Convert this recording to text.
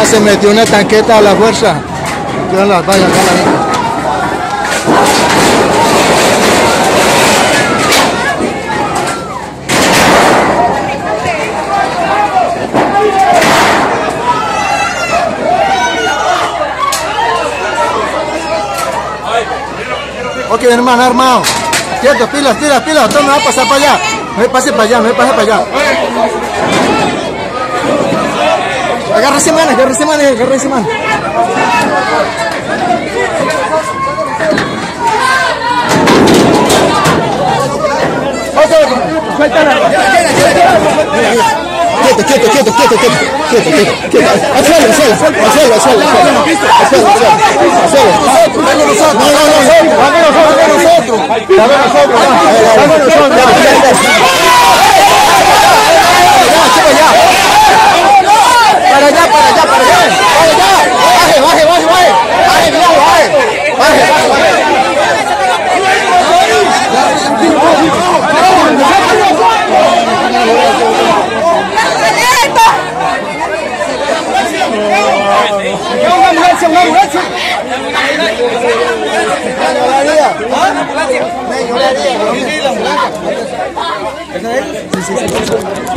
Ah, se metió una tanqueta a la fuerza. Yo las vaya, acá Ok, hermano, armado. Quieto, pilas, pilas, pilas. Todo me va a pasar para allá. Me pase para allá, me pase para allá. Agárrese manos, agárrese manos, agárrese manos. Ok, suéltala. Quieto, quieto, quieto, quieto, quieto, quieto, quieto. Al suelo, al suelo, al suelo, al suelo, al suelo, al suelo, al suelo. No, no, no, nosotros, vámonos nosotros, 叫我们来去，来来来，来牛来地啊，来牛来地，来牛来地，来牛来。